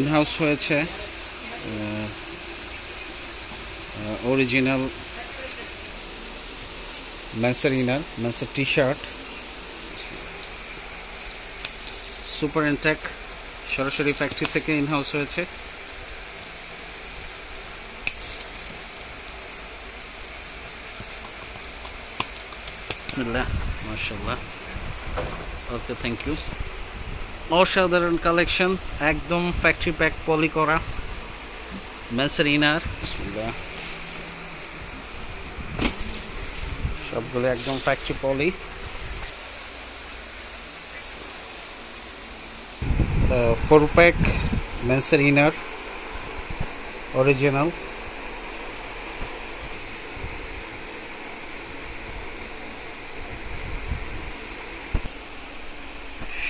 In-house হয়েছে original ম্যান্সার inner ম্যান্সার টি শার্ট সুপার ইনটেক সরাসরি ফ্যাক্টরি থেকে ইনহাউস হয়েছে। বিসমিল্লাহ মাশাল্লাহ ওকে থ্যাংক ইউ অসাধারণ কালেকশন একদম ফ্যাক্টরি প্যাক পলি করা। মেন্সের ইনার সবগুলো একদম ফ্যাক্টরি পলি ফোর প্যাক মেন্সের ইনার অরিজিনাল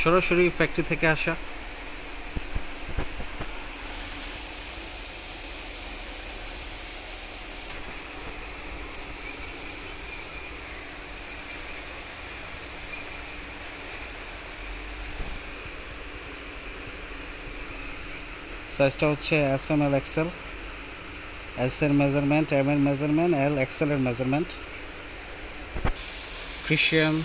সরাসরি ফ্যাক্টরি থেকে আসা। সাইজটা হচ্ছে S M L XL S এর মেজারমেন্ট এম এর মেজারমেন্ট এল এক্সেল এর মেজারমেন্ট ক্রিশ্চিয়ান